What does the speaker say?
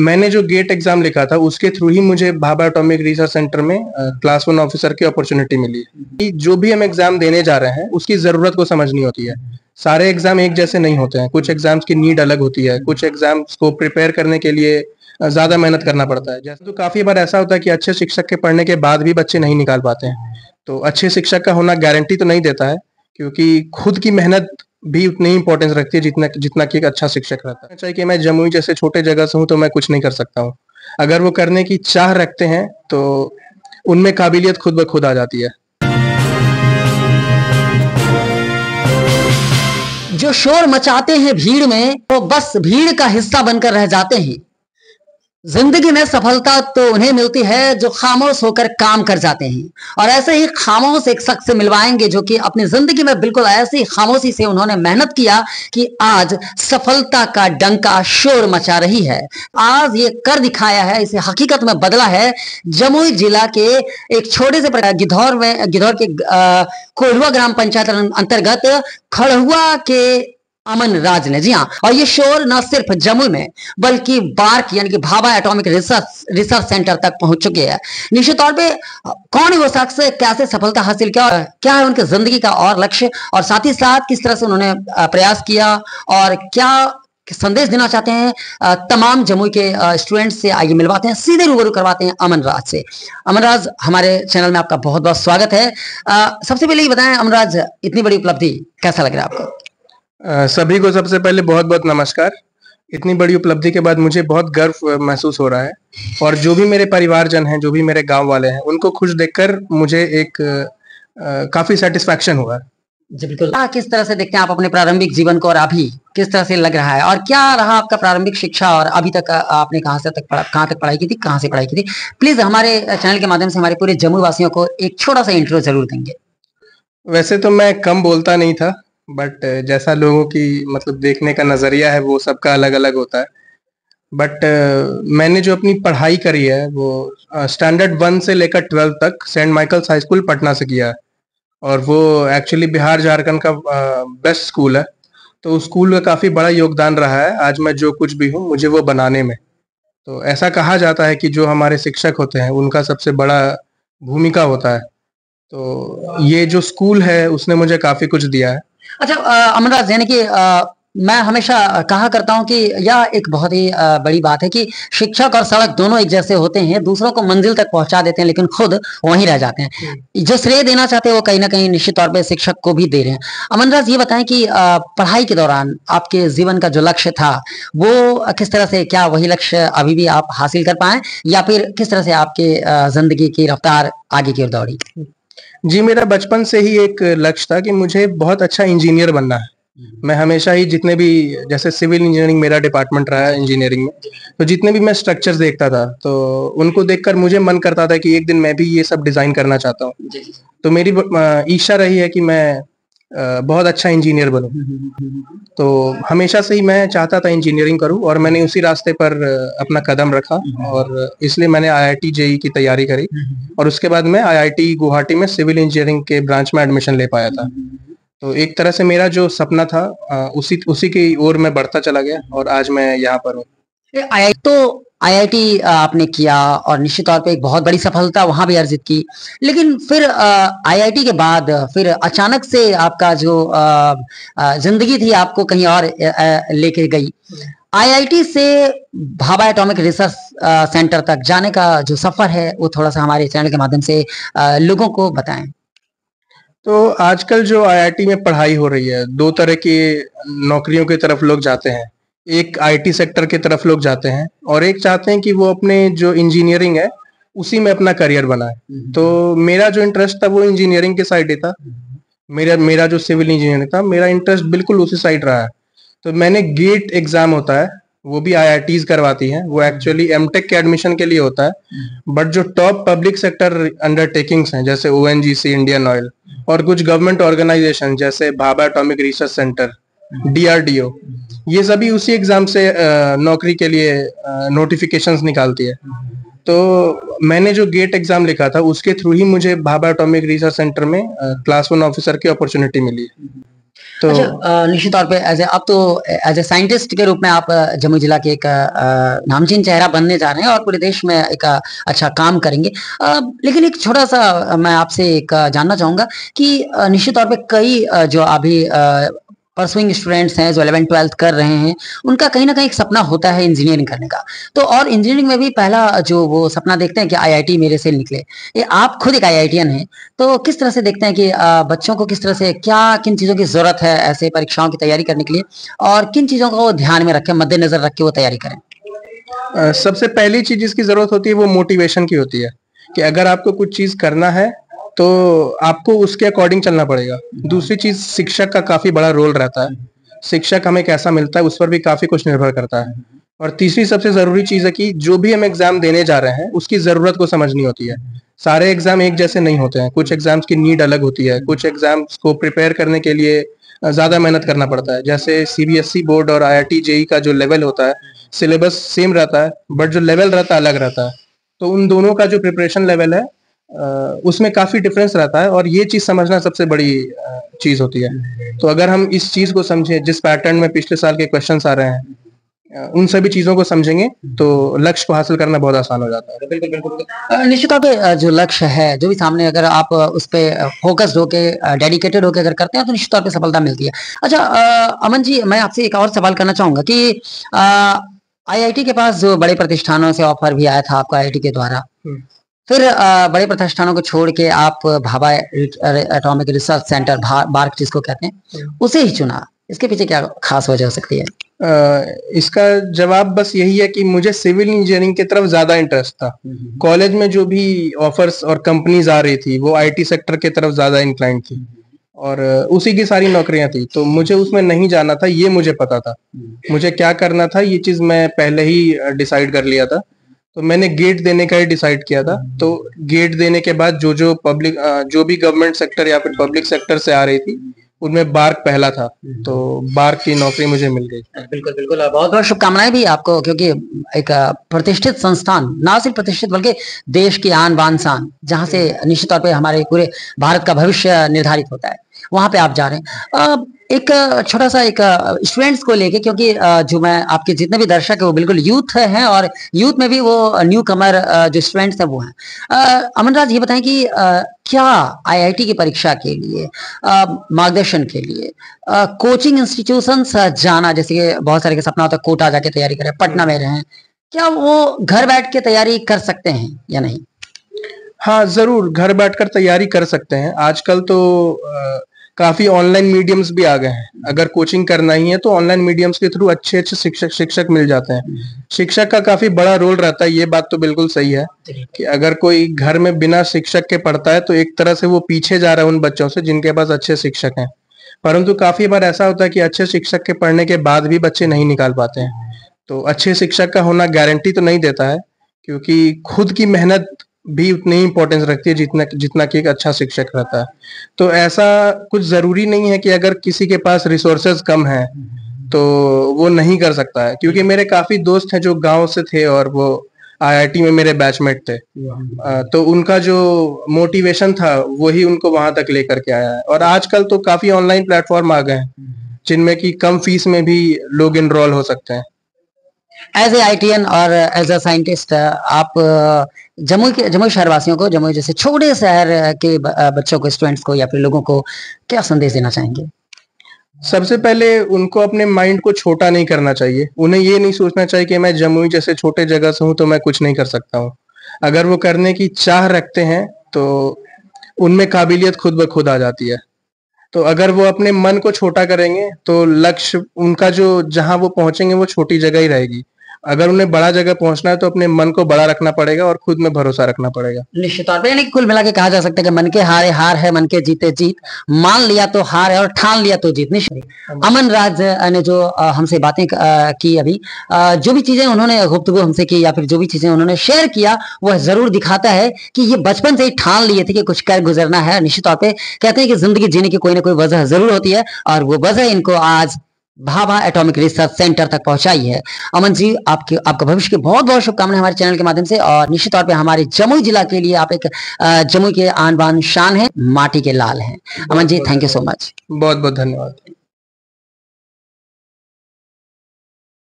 मैंने जो gate exam लिखा था, उसके थ्रू ही मुझे भाभा एटॉमिक रिसर्च सेंटर में क्लास वन ऑफिसर की अपॉर्चुनिटी मिली। कि जो भी हम एग्ज़ाम देने जा रहे हैं, उसकी ज़रूरत को समझनी होती है। सारे एग्ज़ाम एक जैसे नहीं होते हैं। कुछ एग्ज़ाम्स की नीड अलग होती है। कुछ एग्ज़ाम्स को प्रिपेयर करने के लिए ज़्यादा मेहनत करना पड़ता है। जैसे तो काफ़ी बार ऐसा होता है कि अच्छे शिक्षक के पढ़ने के बाद भी बच्चे नहीं निकाल पाते हैं। तो अच्छे शिक्षक का होना गारंटी तो नहीं देता है। क्योंकि खुद की मेहनत भी उतनी इंपॉर्टेंस रखती है जितना जितना कि एक अच्छा शिक्षक रहता है। चाहिए कि मैं जमुई जैसे छोटे जगह से हूँ तो मैं कुछ नहीं कर सकता हूँ। अगर वो करने की चाह रखते हैं तो उनमें काबिलियत खुद ब खुद आ जाती है। जो शोर मचाते हैं भीड़ में, वो तो बस भीड़ का हिस्सा बनकर रह जाते हैं। ज़िंदगी में सफलता तो उन्हें मिलती है जो खामोश होकर काम कर जाते हैं। और ऐसे ही खामोश एक शख्स से मिलवाएँगे जो कि अपनी ज़िंदगी में बिल्कुल ऐसी खामोशी से उन्होंने मेहनत किया कि आज सफलता का डंका शोर मचा रही है। आज ये कर दिखाया है, इसे हकीकत में बदला है। जमुई जिला के एक छोटे से गिधौर में, गिधौर के कोलवा ग्राम पंचायत अंतर्गत खड़हुआ के अमन राज ने। जी हाँ और ये शोर न सिर्फ़ जमुई में, बल्कि बार्क, यानी कि Bhabha atomic research research centre तक पहुँच चुके हैं। निश्चित तौर पे, कौन है वो शख्स, कैसे सफलता हासिल किया, और क्या है उनकी ज़िंदगी का और लक्ष्य, और साथ ही साथ किस तरह से उन्होंने प्रयास किया, और क्या संदेश देना चाहते हैं तमाम जम्मू के स्टूडेंट्स से आगे मिलवाते हैं, सीधे रूबरू करवाते हैं अमन राज से। अमन राज, हमारे चैनल में आपका बहुत बहुत स्वागत है। सबसे पहले ये बताएँ, अमन राज, इतनी बड़ी उपलब्धि कैसा लग रहा है आपको? सभी को सबसे पहले बहुत बहुत नमस्कार। इतनी बड़ी उपलब्धि के बाद मुझे बहुत गर्व महसूस हो रहा है। और जो भी मेरे परिवारजन हैं जो भी मेरे गाँव वाले हैं उनको खुश देखकर मुझे एक आ, काफ़ी सेटिस्फेक्शन हुआ। जी बिल्कुल। किस तरह से देखते हैं आप अपने प्रारंभिक जीवन को और अभी? किस तरह से लग रहा है? और क्या रहा आपका प्रारंभिक शिक्षा और अभी तक आपने कहाँ से तक कहाँ तक पढ़ाई की थी कहाँ से पढ़ाई की थी? प्लीज़ हमारे चैनल के माध्यम से हमारे पूरे जम्मू वासियों को एक छोटा सा इंटरव्यू ज़रूर देंगे। वैसे तो मैं कम बोलता नहीं था बट जैसा लोगों की मतलब देखने का नज़रिया है, वो सबका अलग अलग होता है। बट मैंने जो अपनी पढ़ाई करी है, वो स्टैंडर्ड वन से लेकर ट्वेल्थ तक Saint Michael's high school Patna से किया है। और वो एक्चुअली बिहार झारखंड का बेस्ट स्कूल है। तो उस स्कूल का काफ़ी बड़ा योगदान रहा है। आज मैं जो कुछ भी हूँ, मुझे वो बनाने में। तो ऐसा कहा जाता है कि जो हमारे शिक्षक होते हैं, उनका सबसे बड़ा भूमिका होता है। तो ये जो स्कूल है, उसने मुझे काफ़ी कुछ दिया है। अच्छा अमरराज यानी कि मैं हमेशा कहा करता हूँ कि यह एक बहुत ही बड़ी बात है कि शिक्षक और सड़क दोनों एक जैसे होते हैं दूसरों को मंजिल तक पहुँचा देते हैं लेकिन खुद वहीं रह जाते हैं। जो। श्रेय देना चाहते हैं वो कहीं ना कहीं निश्चित तौर पे शिक्षक को भी दे रहे हैं। अमनराज ये बताएँ कि पढ़ाई के दौरान आपके जीवन का जो लक्ष्य था वो किस तरह से क्या वही लक्ष्य अभी भी आप हासिल कर पाए या फिर किस तरह से आपके ज़िंदगी की रफ्तार आगे की ओर दौड़ी? जी मेरा बचपन से ही एक लक्ष्य था कि मुझे बहुत अच्छा इंजीनियर बनना है। हम्म। मैं हमेशा ही जितने भी जैसे सिविल इंजीनियरिंग मेरा डिपार्टमेंट रहा है इंजीनियरिंग में तो जितने भी मैं स्ट्रक्चर्स देखता था तो उनको देखकर मुझे मन करता था कि एक दिन मैं भी ये सब डिज़ाइन करना चाहता हूँ। तो मेरी इच्छा रही है कि मैं बहुत अच्छा इंजीनियर बनूं। तो हमेशा से ही मैं चाहता था इंजीनियरिंग करूँ और मैंने उसी रास्ते पर अपना कदम रखा और इसलिए मैंने आईआईटी जेई की तैयारी करी और उसके बाद मैं आईआईटी गुवाहाटी में सिविल इंजीनियरिंग के ब्रांच में एडमिशन ले पाया था। तो एक तरह से मेरा जो सपना था उसी उसी की ओर मैं बढ़ता चला गया और आज मैं यहाँ पर हूँ। तो आईआईटी आपने किया और निश्चित तौर पे एक बहुत बड़ी सफलता वहाँ भी अर्जित की। लेकिन फिर आईआईटी के बाद फिर अचानक से आपका जो ज़िंदगी थी आपको कहीं और लेके गई। आईआईटी से भाभा एटॉमिक रिसर्च सेंटर तक जाने का जो सफ़र है, वो थोड़ा सा हमारे चैनल के माध्यम से लोगों को बताएँ। तो आजकल जो आईआईटी में पढ़ाई हो रही है, दो तरह की नौकरियों की तरफ़ लोग जाते हैं। एक आईटी सेक्टर की तरफ़ लोग जाते हैं और एक चाहते हैं कि वो अपने जो इंजीनियरिंग है उसी में अपना करियर बनाए। हम्म। तो मेरा जो इंटरेस्ट था वो इंजीनियरिंग के साइड ही था। मेरा मेरा जो सिविल इंजीनियरिंग था मेरा इंटरेस्ट बिल्कुल उसी साइड रहा है। तो मैंने गेट एग्ज़ाम होता है वो भी आई करवाती हैं। वो एक्चुअली एमटेक के एडमिशन के लिए होता है। बट जो टॉप पब्लिक सेक्टर अंडरटेकिंग्स हैं जैसे ओएनजीसी इंडियन ऑयल और कुछ गवर्नमेंट ऑर्गेनाइजेशन जैसे Bhabha atomic research centre DRDO ये सभी उसी एग्ज़ाम से नौकरी के लिए नोटिफिकेशंस निकालती है। तो मैंने जो गेट एग्ज़ाम लिखा था उसके थ्रू ही मुझे भाभा एटॉमिक रिसर्च सेंटर में क्लास वन ऑफिसर की अपॉर्चुनिटी मिली। तो अच्छा, निश्चित तौर पे एज अब तो एज ए साइंटिस्ट के रूप में आप जम्मू जिला के एक नामचीन चेहरा बनने जा रहे हैं और पूरे देश में एक अच्छा काम करेंगे। लेकिन एक छोटा सा मैं आपसे एक जानना चाहूँगा कि निश्चित तौर पे कई जो अभी परसुइंग स्टूडेंट्स हैं जो इलेवन ट्वेल्थ कर रहे हैं, उनका कहीं ना कहीं एक सपना होता है इंजीनियरिंग करने का। तो और इंजीनियरिंग में भी पहला जो वो सपना देखते हैं कि आईआईटी मेरे से निकले। ये आप खुद एक आईआईटीएन हैं तो किस तरह से देखते हैं कि बच्चों को किस तरह से क्या, किन चीज़ों की ज़रूरत है ऐसे परीक्षाओं की तैयारी करने के लिए, और किन चीज़ों को ध्यान में रखें, मद्देनजर रख के वो तैयारी करें? सबसे पहली चीज़ जिसकी ज़रूरत होती है, वो मोटिवेशन की होती है, कि अगर आपको कुछ चीज़ करना है तो आपको उसके अकॉर्डिंग चलना पड़ेगा। दूसरी चीज़ शिक्षक का काफ़ी बड़ा रोल रहता है। शिक्षक हमें कैसा मिलता है उस पर भी काफ़ी कुछ निर्भर करता है। और तीसरी सबसे ज़रूरी चीज़ है कि जो भी हम एग्ज़ाम देने जा रहे हैं उसकी ज़रूरत को समझनी होती है। सारे एग्ज़ाम एक जैसे नहीं होते हैं। कुछ एग्ज़ाम्स की नीड अलग होती है। कुछ एग्ज़ाम्स को प्रिपेयर करने के लिए ज़्यादा मेहनत करना पड़ता है। जैसे सीबीएसई बोर्ड और आई जेई का जो लेवल होता है सिलेबस सेम रहता है बट जो लेवल रहता है अलग रहता है। तो उन दोनों का जो प्रिपरेशन लेवल है उसमें काफ़ी डिफरेंस रहता है और ये चीज़ समझना सबसे बड़ी चीज़ होती है। तो अगर हम इस चीज़ को समझे जिस पैटर्न में पिछले साल के क्वेश्चन आ रहे हैं उन सभी चीज़ों को समझेंगे तो लक्ष्य को हासिल करना बहुत आसान हो जाता है। बिल्कुल बिल्कुल निश्चित तौर पे जो लक्ष्य है जो भी सामने अगर आप उस पर फोकस्ड होके डेडिकेटेड होके अगर करते हैं तो निश्चित तौर पे सफलता मिलती है। अच्छा अमन जी मैं आपसे एक और सवाल करना चाहूँगा कि आईआईटी के पास जो बड़े प्रतिष्ठानों से ऑफ़र भी आया था आपको आईआईटी के द्वारा हम्म। फिर बड़े प्रतिष्ठानों को छोड़ के आप Bhabha atomic research centre BARC जिसको कहते हैं हम्म। उसे ही चुना। इसके पीछे क्या खास वजह हो सकती है? इसका जवाब बस यही है कि मुझे सिविल इंजीनियरिंग की तरफ़ ज़्यादा इंटरेस्ट था। कॉलेज हम्म। में जो भी ऑफर्स और कंपनीज़ आ रही थी वो आईटी सेक्टर की तरफ़ ज़्यादा इंक्लाइन थी। और उसी की सारी नौकरियाँ थी। तो मुझे उसमें नहीं जाना था ये मुझे पता था। हम्म। मुझे क्या करना था ये चीज़ मैं पहले ही डिसाइड कर लिया था। तो मैंने गेट देने का ही डिसाइड किया था। तो गेट देने के बाद जो जो पब्लिक जो भी गवर्नमेंट सेक्टर या फिर पब्लिक सेक्टर से आ रही थी उनमें बार्क पहला था। तो बार्क की नौकरी मुझे मिल गई। बिल्कुल बिल्कुल। बहुत बहुत शुभकामनाएँ भी आपको क्योंकि एक प्रतिष्ठित संस्थान ना सिर्फ़ प्रतिष्ठित बल्कि देश की आन बान शान जहाँ से निश्चित तौर पर हमारे पूरे भारत का भविष्य निर्धारित होता है। वहाँ पे आप जा रहे हैं। एक, छोटा सा एक स्टूडेंट्स को लेके, क्योंकि जो मैं, आपके जितने भी दर्शक है, वो बिल्कुल यूथ हैं और यूथ में भी वो न्यू कमर जो स्टूडेंट्स हैं, वो हैं। अमन राज ये बताएँ कि क्या आईआईटी की परीक्षा के लिए मार्गदर्शन के लिए कोचिंग इंस्टीट्यूशन जाना, जैसे कि बहुत सारे का सपना होता है, कोटा जाके तैयारी करें, पटना में रहें, क्या वो घर बैठ के तैयारी कर सकते हैं या नहीं? हाँ ज़रूर, घर बैठकर तैयारी कर सकते हैं। आजकल तो काफ़ी ऑनलाइन मीडियम्स भी आ गए हैं। अगर कोचिंग करना ही है तो ऑनलाइन मीडियम्स के थ्रू अच्छे अच्छे शिक्षक शिक्षक मिल जाते हैं। शिक्षक का काफ़ी बड़ा रोल रहता है, ये बात तो बिल्कुल सही है कि अगर कोई घर में बिना शिक्षक के पढ़ता है तो एक तरह से वो पीछे जा रहा है उन बच्चों से, जिनके पास अच्छे शिक्षक हैं। परंतु काफ़ी बार ऐसा होता है कि अच्छे शिक्षक के पढ़ने के बाद भी बच्चे नहीं निकाल पाते हैं। तो अच्छे शिक्षक का होना गारंटी तो नहीं देता है, क्योंकि खुद की मेहनत भी उतनी ही इंपॉर्टेंस रखती है जितना जितना कि एक अच्छा शिक्षक रहता है। तो ऐसा कुछ ज़रूरी नहीं है कि अगर किसी के पास रिसोर्सेज कम है तो वो नहीं कर सकता है। क्योंकि मेरे काफ़ी दोस्त हैं जो गाँव से थे और वो आईआईटी में मेरे बैचमेट थे। तो उनका जो मोटिवेशन था वही उनको वहाँ तक लेकर के आया है। और आजकल तो काफ़ी ऑनलाइन प्लेटफॉर्म आ गए हैं जिनमें कि कम फ़ीस में भी लोग इनरोल हो सकते हैं। एज ए आई और एज अ साइंटिस्ट आप जम्मू के जम्मू शहरवासियों को जम्मू जैसे छोटे शहर के बच्चों को स्टूडेंट्स को या फिर लोगों को क्या संदेश देना चाहेंगे? सबसे पहले उनको अपने माइंड को छोटा नहीं करना चाहिए। उन्हें ये नहीं सोचना चाहिए कि मैं जमुई जैसे छोटे जगह से हूँ तो मैं कुछ नहीं कर सकता हूँ। अगर वो करने की चाह रखते हैं तो उनमें काबिलियत खुद ब खुद आ जाती है। तो अगर वो अपने मन को छोटा करेंगे तो लक्ष्य, उनका जो जहाँ वो पहुँचेंगे, वो छोटी जगह ही रहेगी। अगर उन्हें बड़ा जगह पहुँचना है तो अपने मन को बड़ा रखना पड़ेगा और खुद में भरोसा रखना पड़ेगा। निश्चित तौर पर यानी कुल मिला के कहा जा सकता है कि मन के हारे हार है, मन के जीते जीत, मान लिया तो हार है और ठान लिया तो जीत, निश्चित। अमन राज ने जो हमसे बातें की अभी जो भी चीज़ें उन्होंने गुप्तगु हमसे की या फिर जो भी चीज़ें उन्होंने शेयर किया, वह ज़रूर दिखाता है कि ये बचपन से ही ठान लिए थे कि कुछ कर गुजरना है। निश्चित तौर पर कहते हैं कि ज़िंदगी जीने की कोई ना कोई वजह ज़रूर होती है और वो वजह इनको आज भाभा एटॉमिक रिसर्च सेंटर तक पहुंचाई है। अमन जी आपके आपका भविष्य की बहुत बहुत शुभकामनाएँ हमारे चैनल के माध्यम से और निश्चित तौर पे हमारे जमुई जिला के लिए आप एक जमुई के आन बान शान है माटी के लाल हैं। Aman ji thank you so much बहुत बहुत धन्यवाद।